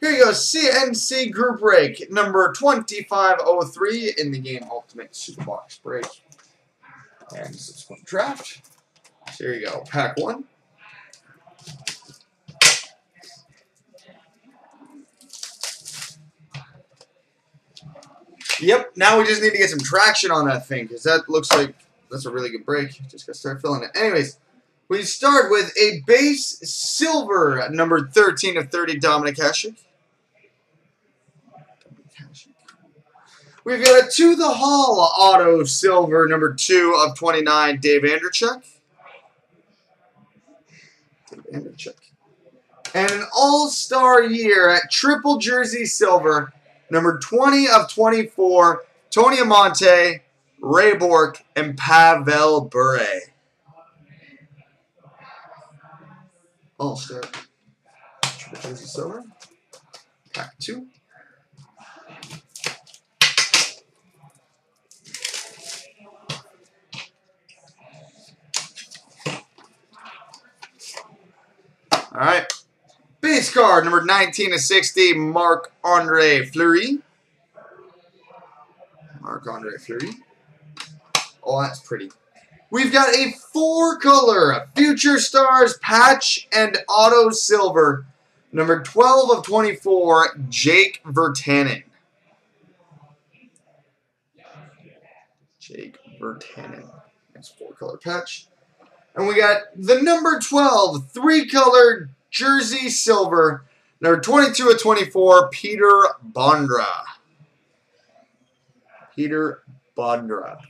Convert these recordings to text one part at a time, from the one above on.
Here you go, CNC Group Break, number 2503 in the game Ultimate Superbox Break. And subsequent draft. Here you go, pack one. Yep, now we just need to get some traction on that thing, because that looks like that's a really good break. Just gotta start filling it. Anyways, we start with a base silver, number 13 of 30, Dominik Hasek. We've got a To The Hall auto silver, number 2 of 29, Dave Andreychuk. Dave. And an all-star year at triple jersey silver, number 20 of 24, Tony Amonte, Ray Bourque, and Pavel Bure. All-star. Triple jersey silver. Pack 2. All right. Base card, number 19 to 60, Marc-Andre Fleury. Marc-Andre Fleury. Oh, that's pretty. We've got a four-color Future Stars patch and auto silver, number 12 of 24, Jake Virtanen. Jake Virtanen. That's four-color patch. And we got the number 12, three-color jersey silver, number 22 of 24, Peter Bondra. Peter Bondra.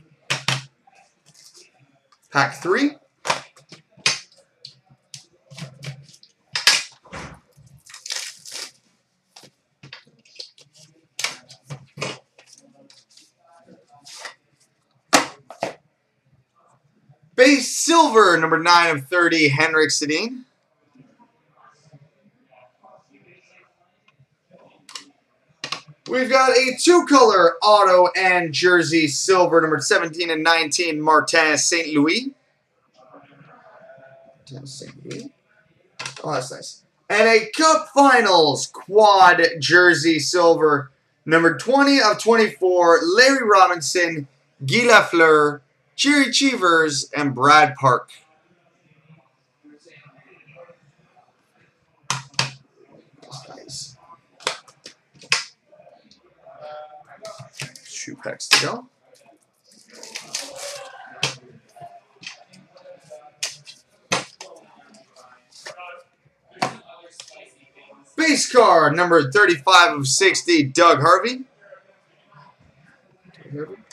Pack three. Silver, number 9 of 30, Henrik Sedin. We've got a two-color auto and jersey silver, number 17 and 19, Martin St. Louis. Martin St. Louis. Oh, that's nice. And a Cup Finals quad jersey silver, number 20 of 24, Larry Robinson, Guy Lafleur, Gerry Cheevers, and Brad Park. Two packs to go. Base card number 35 of 60, Doug Harvey. Doug Harvey.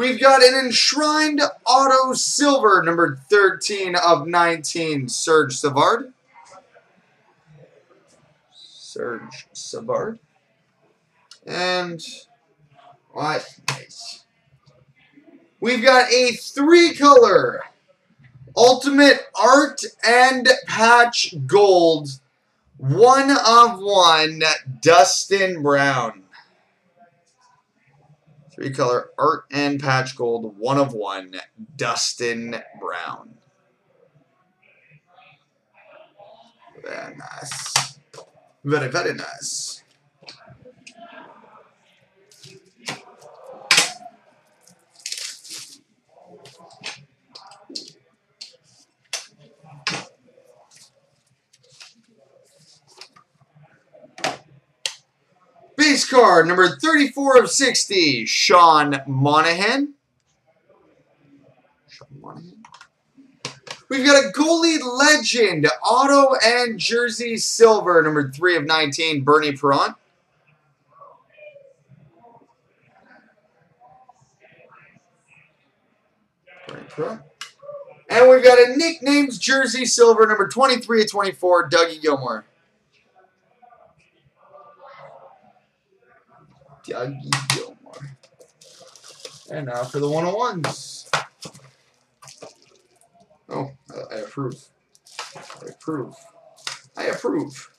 We've got an enshrined auto silver, number 13 of 19, Serge Savard. Serge Savard. And what? Nice. We've got a three-color Ultimate Art and Patch Gold, one of one, Dustin Brown. Three color art and patch gold, one of one, Dustin Brown. Very nice. Very, very nice. Base card number 34 of 60, Sean Monahan. Sean Monahan. We've got a goalie legend, auto and jersey silver, number 3 of 19, Bernie Parent. Bernie. And we've got a nicknames jersey silver, number 23 of 24, Dougie Gilmour. Dougie Gilmour. And now for the one-on-ones. Oh, I approve. I approve. I approve.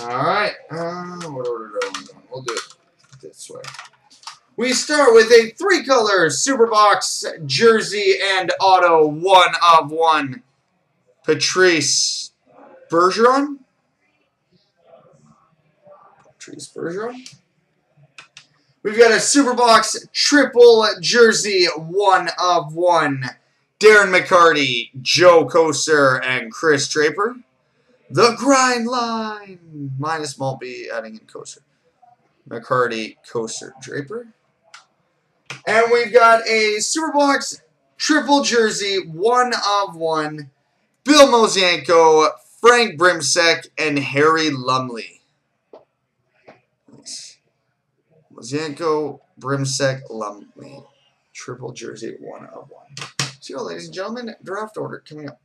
Alright. Uh, what order do I want? We'll do it this way. We start with a three-color Superbox jersey and auto one of one. Patrice Bergeron. Patrice Bergeron. We've got a Superbox triple jersey one of one. Darren McCarty, Joe Kocur, and Chris Draper. The Grind Line. Minus Maltby, adding in Kocur. McCarty, Kocur, Draper. And we've got a Super Superbox triple jersey, one of one. Bill Mosienko, Frank Brimsek, and Harry Lumley. Nice. Mosienko, Brimsek, Lumley. Triple jersey, one of one. See So, ladies and gentlemen, draft order coming up.